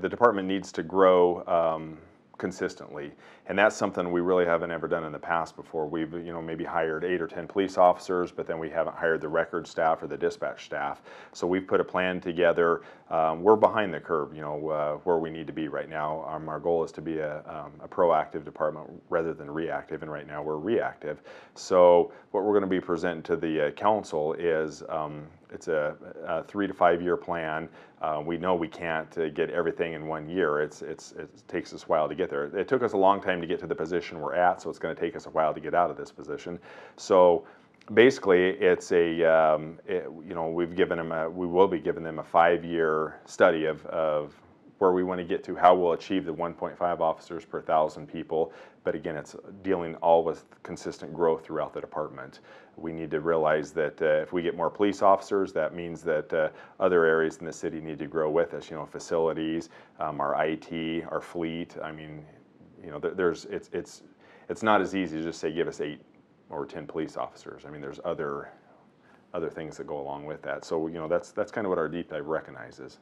The department needs to grow um, consistently, and that's something we really haven't ever done in the past before. We've, you know, maybe hired eight or 10 police officers, but then we haven't hired the record staff or the dispatch staff. So we've put a plan together. Um, We're behind the curve, you know, uh, where we need to be right now. Um, Our goal is to be a um, a proactive department rather than reactive, and right now we're reactive. So what we're going to be presenting to the uh, council is um, it's a, a three to five year plan. Uh, we know we can't uh, get everything in one year. It's, it's, it takes us a while to get there. It took us a long time to get to the position we're at, so it's going to take us a while to get out of this position. So basically, it's a, um, it, you know, we've given them a, we will be giving them a five year study of, of where we want to get to, how we'll achieve the 1.5 officers per thousand people. But again, it's dealing all with consistent growth throughout the department. We need to realize that uh, if we get more police officers, that means that uh, other areas in the city need to grow with us. You know, facilities, um, our IT, our fleet. I mean, you know, there, there's it's it's it's not as easy to just say give us eight or 10 police officers. I mean, there's other other things that go along with that. So you know, that's that's kind of what our deep dive recognizes.